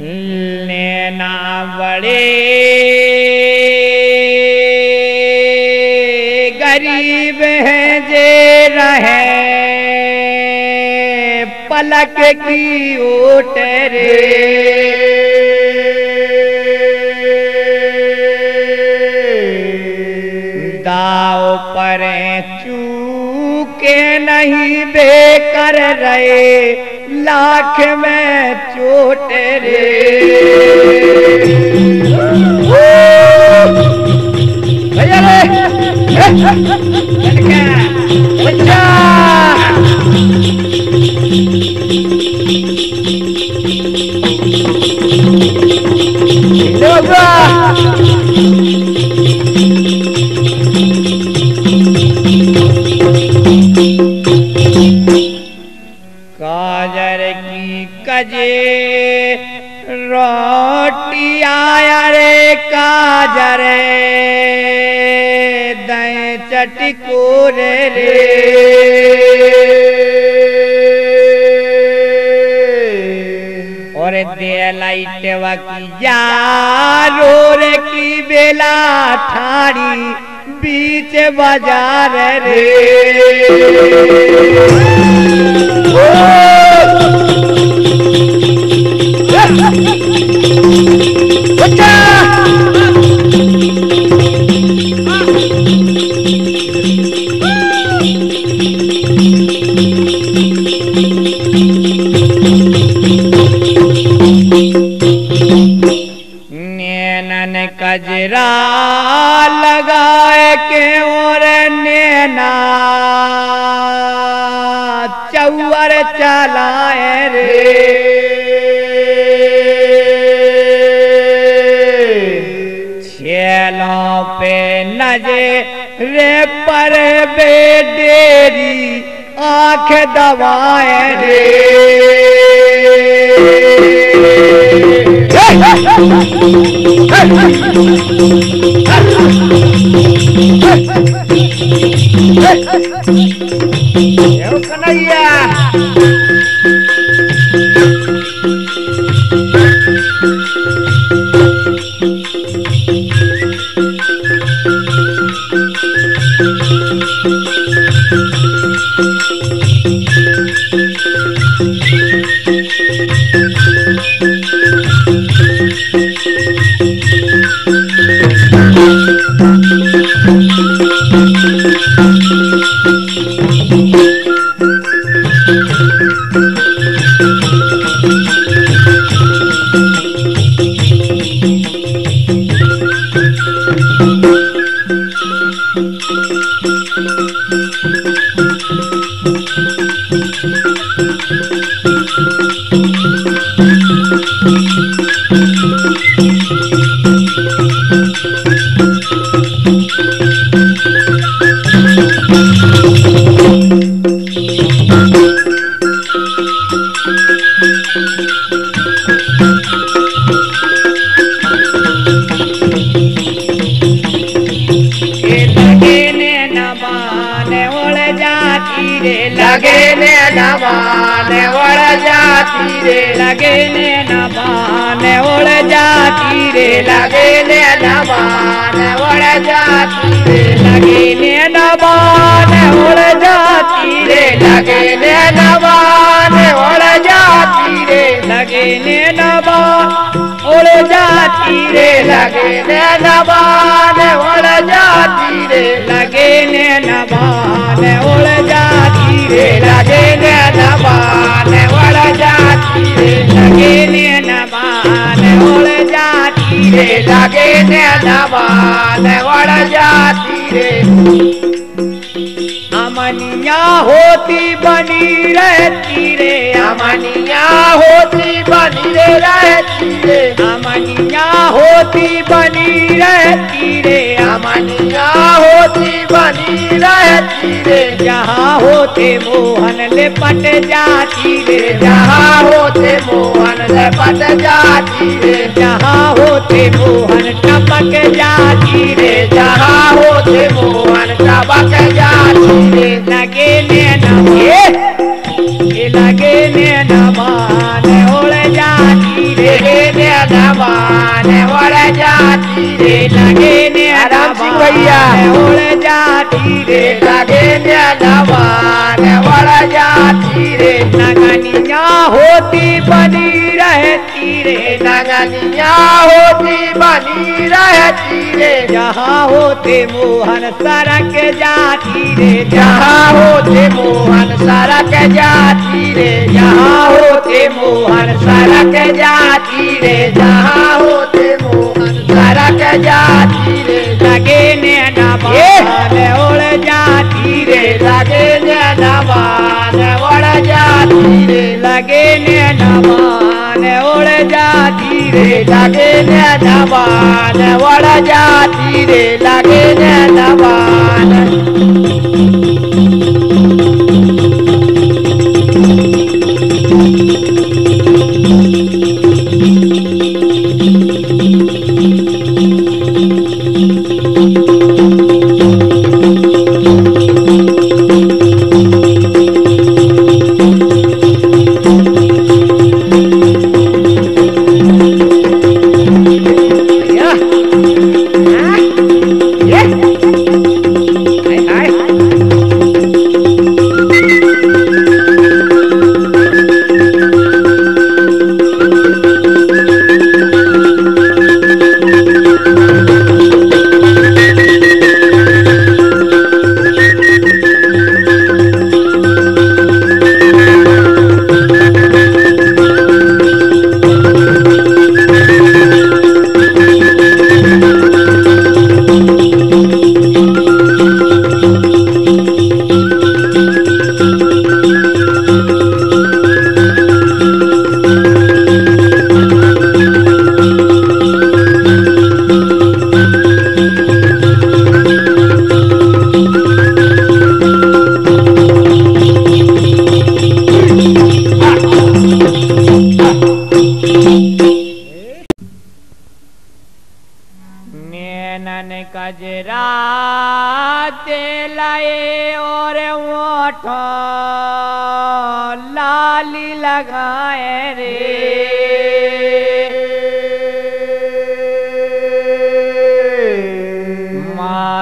लेना बड़े गरीब है जे रहे पलक की ओट रे। चूके नहीं बेकर रहे लाख में चोट रे। दैत्यवा की की बेला ठाड़ी बीच बाज़ार रे नजे रे पर बे देरी आँख दवाए रे कन्हैया जाती रे लगे ने नबान ओळ जाती रे लगे ने नबान ओळ जाती रे लगे ने नबान ओळ जाती रे लगे ने नबान ओळ जाती रे लगे ने नबान ओळ जाती रे लगे ने नबान ओळ जाती रे लगे ने रे लगे ने वड़ जाती रे। अमनिया होती बनी रहती रे। अमनिया होती बनी रे रहती रे। अमनिया होती बनी रहती रे। अमनिया होती बनी रहती रे। जहाँ होते मोहन ले पट जाती रे। जहाँ होते मोहन ले पट जाती रे। जहाँ होते मोहन टपक जाती रे। जहाँ होते मोहन टपक जाती रे। जाती रे लगे ने राम सिंह भैया। उड़ जाती रे लगे ने नवान उड़ जाती रे नगनिया होती बनी रे नगनिया होती बनी रहती रे। जहाँ होते मोहन सड़क जाती रे। जहाँ होते मोहन सड़क जाती रे। जहाँ होते मोहन सड़क जाती रे। जहाँ होते मोहन सड़क जाती रे। लगे ने नवान उड़ जाती रे। लगे ने नवान उड़ जाती रे। लगे ने नवान उड़ जाती रे लगे ने नवान उड़ जाती रे लगे ने नवान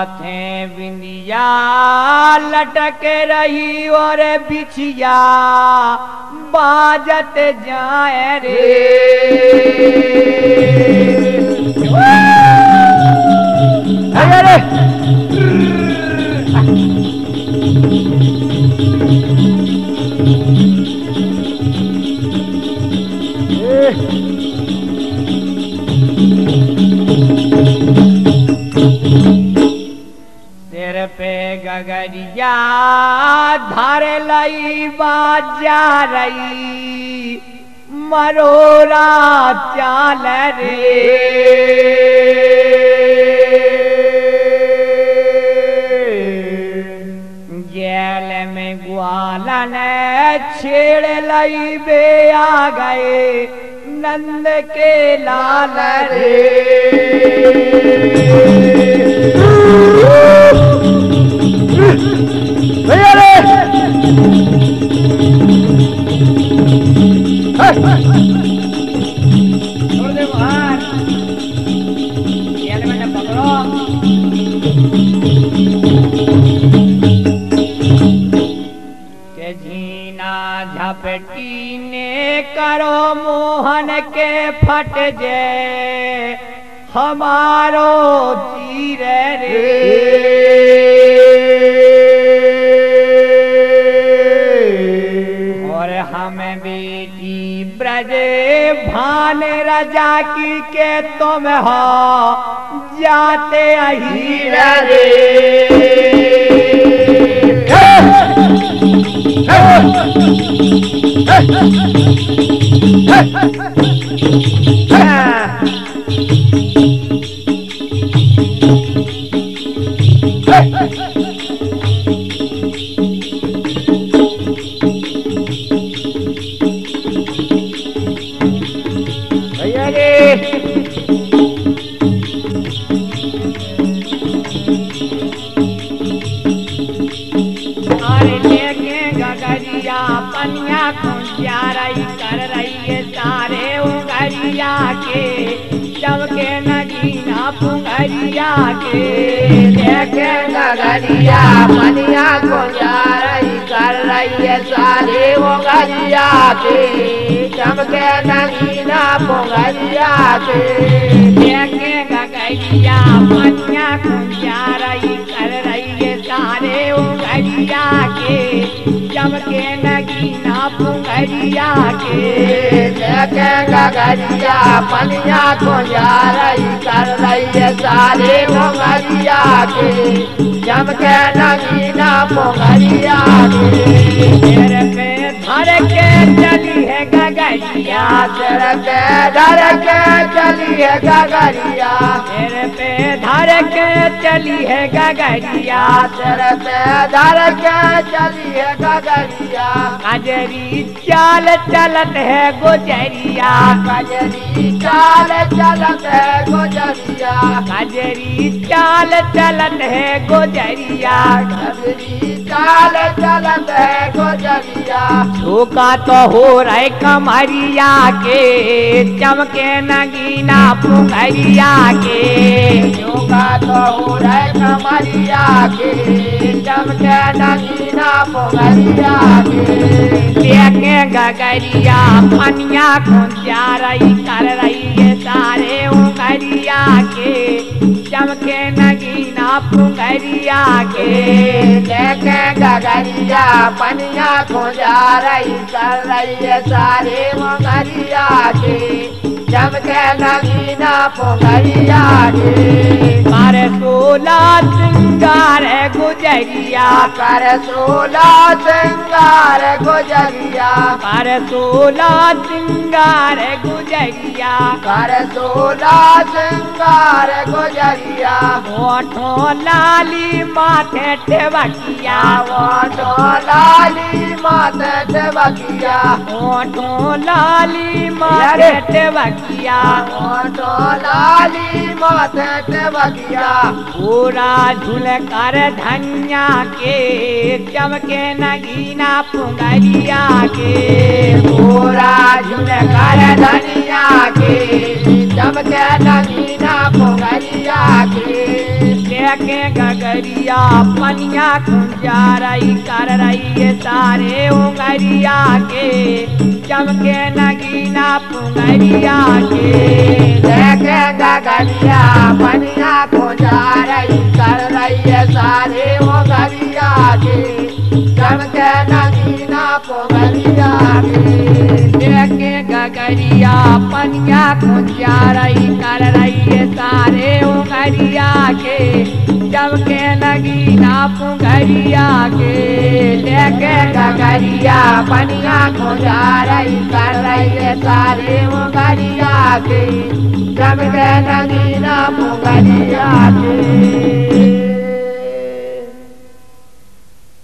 माथे बिंदिया लटक रही और बिछिया बाजत जाए रे। अरे लई बाजा रही मरोरा चाल रे। जेल में ग्वालन छेड़ लई बे आ गए, नंद के लाल रे! झपटी ने करो मोहन के फट जे हमारो तीर रे। बेटी ब्रज भान रजा की के तुम हो जाते अहीर रे। भैया पुंगरिया के देखे नगरिया, मनिया को जा रही कर रही है सारे वो गरिया के। चमके नगीना पोगरिया के। देखे गगरिया पनिया कुंजा रही कर रही है सारे उंगरिया के। चमके नगीना पुंगरिया के। देखे गगरिया, मनिया को जा रही कर रही है सारे घुंगरिया के। जम के नगीना पोगरिया के। धर के चली है गगरिया सिर पे डर के चली है गगरिया। सिर पे धर के चली है गगरिया। सिर पे डर के चली है गगरिया। कजरी चाल चलत है गुजरिया। कजरी चाल चलत है गुजरिया। कजरी चाल चलत है गुजरिया। कजरी चाल चलत है गुजरिया। झोंका तो हो रहे कमरिया के, चमके नगीना पुंगरिया के। योगा तो कमरिया के, चमके नगीना पोगरिया के। देखे गगरिया, फनिया खुंजा रही कर रही है सारे उंगरिया के। चमके नगीना पुंगरिया के देखे गगरिया पनिया को जा रही कर रही है सारे मोगरिया के चमके नगीना पोगरिया के कर सोला सिंगार गुजरिया। कर सोला सिंगार गुजरिया। कर सोला सिंगार गुजरिया। कर सोला सिंगार गुजरिया। ओठो लाली माथे टेवकिया वो लाली माते देवकिया ओठो लाली माथे माते देवकिया पूरा झूल कर धनिया के, चमके नगीना पुंगरिया के। पूरा झूल कर धनिया के, चमके नगीना पोगरिया देखे गगरिया पनिया खुंजा रही कर रही है सारे उंगरिया के। चमके नगीना पुंगरिया के। देखे गगरिया पनिया को रही कर रही है सारे वो गरिया के। चमके नगीना पोगरिया के। देखे गगरिया पनिया खुंजा रही कर रही है सारे उंगरिया के लगी नगीना पुंगरिया के, लेके गगरिया पनिया को जा रही, कर रही है सारे वो घरिया के। चमके नगीना पोगरिया